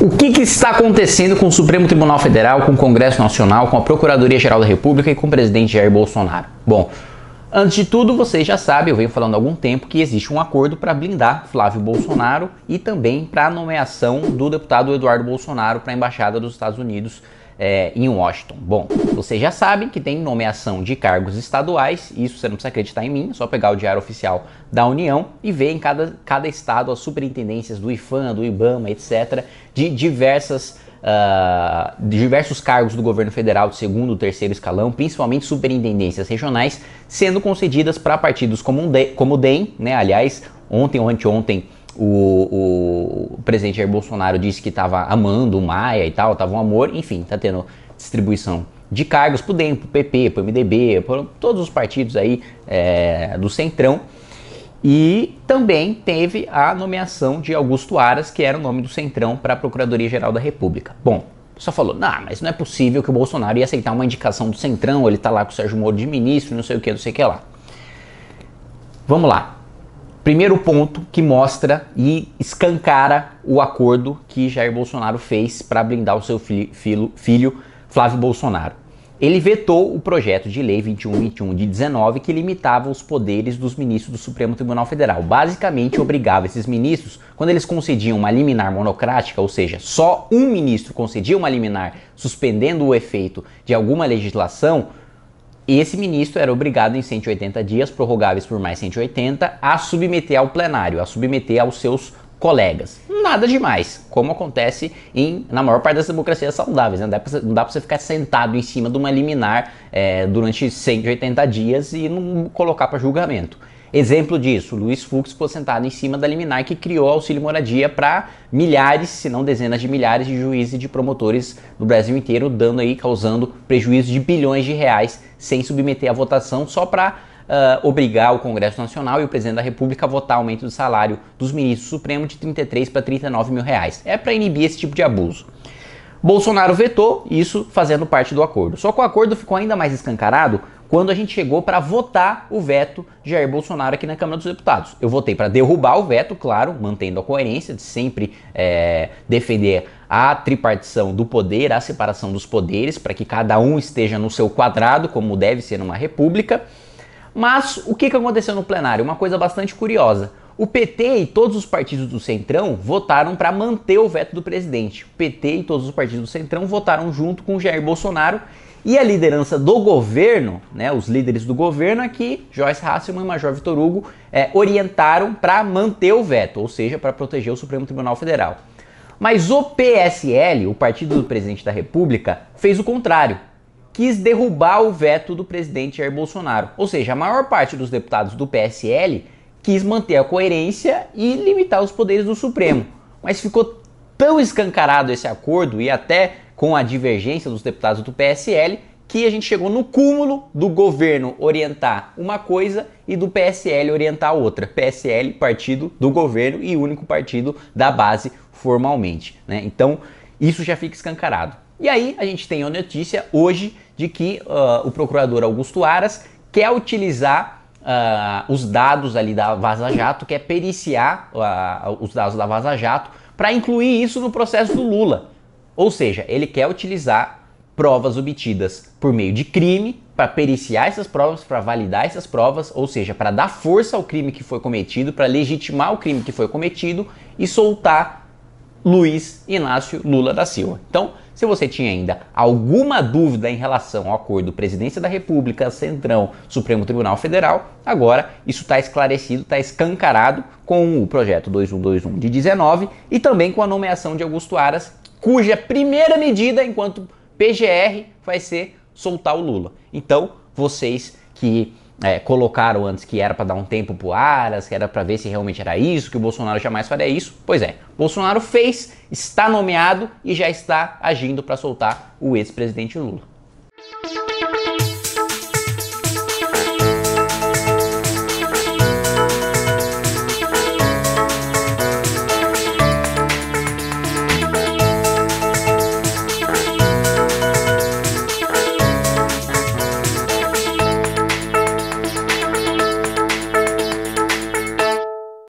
O que, que, está acontecendo com o Supremo Tribunal Federal, com o Congresso Nacional, com a Procuradoria-Geral da República e com o presidente Jair Bolsonaro? Bom, antes de tudo, vocês já sabem, eu venho falando há algum tempo, que existe um acordo para blindar Flávio Bolsonaro e também para a nomeação do deputado Eduardo Bolsonaro para a Embaixada dos Estados Unidos é, em Washington. Bom, vocês já sabem que tem nomeação de cargos estaduais, isso você não precisa acreditar em mim, é só pegar o Diário Oficial da União e ver em cada, cada estado as superintendências do IFAM, do IBAMA, etc., de diversas. Uh, diversos cargos do governo federal de segundo, terceiro escalão, principalmente superintendências regionais, sendo concedidas para partidos como, como o DEM, né? Aliás, ontem ou anteontem o, o presidente Jair Bolsonaro disse que estava amando o Maia e tal, estava um amor, enfim, está tendo distribuição de cargos para o DEM, para o PP, para o MDB, para todos os partidos aí é, do Centrão. E também teve a nomeação de Augusto Aras, que era o nome do Centrão para a Procuradoria-Geral da República. Bom, só falou, não, mas não é possível que o Bolsonaro ia aceitar uma indicação do Centrão, ele está lá com o Sérgio Moro de ministro, não sei o que, não sei o que lá. Vamos lá. Primeiro ponto que mostra e escancara o acordo que Jair Bolsonaro fez para blindar o seu filho, filho, Flávio Bolsonaro. Ele vetou o projeto de lei 2121 de 19 que limitava os poderes dos ministros do Supremo Tribunal Federal. Basicamente, obrigava esses ministros, quando eles concediam uma liminar monocrática, ou seja, só um ministro concedia uma liminar suspendendo o efeito de alguma legislação, esse ministro era obrigado em 180 dias, prorrogáveis por mais 180, a submeter ao plenário, a submeter aos seus colegas. Nada demais, como acontece em, na maior parte das democracias saudáveis. Né? Não, dá pra você ficar sentado em cima de uma liminar é, durante 180 dias e não colocar para julgamento. Exemplo disso, Luiz Fux foi sentado em cima da liminar que criou auxílio moradia para milhares, se não dezenas de milhares de juízes e de promotores do Brasil inteiro, dando aí, causando prejuízo de bilhões de reais sem submeter a votação só para uh, obrigar o Congresso Nacional e o Presidente da República a votar aumento do salário dos ministros Supremo de 33 para 39 mil reais. É para inibir esse tipo de abuso. Bolsonaro vetou isso fazendo parte do acordo. Só que o acordo ficou ainda mais escancarado quando a gente chegou para votar o veto de Jair Bolsonaro aqui na Câmara dos Deputados. Eu votei para derrubar o veto, claro, mantendo a coerência de sempre é, defender a tripartição do poder, a separação dos poderes, para que cada um esteja no seu quadrado, como deve ser numa república. Mas o que, que aconteceu no plenário? Uma coisa bastante curiosa. O PT e todos os partidos do Centrão votaram para manter o veto do presidente. O PT e todos os partidos do Centrão votaram junto com o Jair Bolsonaro e a liderança do governo, né, os líderes do governo aqui, Joyce Hasselman e Major Vitor Hugo, é, orientaram para manter o veto, ou seja, para proteger o Supremo Tribunal Federal. Mas o PSL, o partido do presidente da República, fez o contrário. Quis derrubar o veto do presidente Jair Bolsonaro. Ou seja, a maior parte dos deputados do PSL quis manter a coerência e limitar os poderes do Supremo. Mas ficou tão escancarado esse acordo e até com a divergência dos deputados do PSL, que a gente chegou no cúmulo do governo orientar uma coisa e do PSL orientar outra. PSL, partido do governo e único partido da base formalmente. Né? Então, isso já fica escancarado. E aí, a gente tem a notícia hoje de que uh, o procurador Augusto Aras quer utilizar uh, os dados ali da Vaza Jato, quer periciar uh, os dados da Vaza Jato para incluir isso no processo do Lula. Ou seja, ele quer utilizar provas obtidas por meio de crime para periciar essas provas, para validar essas provas, ou seja, para dar força ao crime que foi cometido, para legitimar o crime que foi cometido e soltar Luiz Inácio Lula da Silva. Então, se você tinha ainda alguma dúvida em relação ao acordo Presidência da República, Centrão, Supremo Tribunal Federal, agora isso está esclarecido, está escancarado com o projeto 2121 de 19 e também com a nomeação de Augusto Aras, cuja primeira medida enquanto PGR vai ser soltar o Lula. Então, vocês que é, colocaram antes que era para dar um tempo pro Aras, que era para ver se realmente era isso, que o Bolsonaro jamais faria isso. Pois é, Bolsonaro fez, está nomeado e já está agindo para soltar o ex-presidente Lula.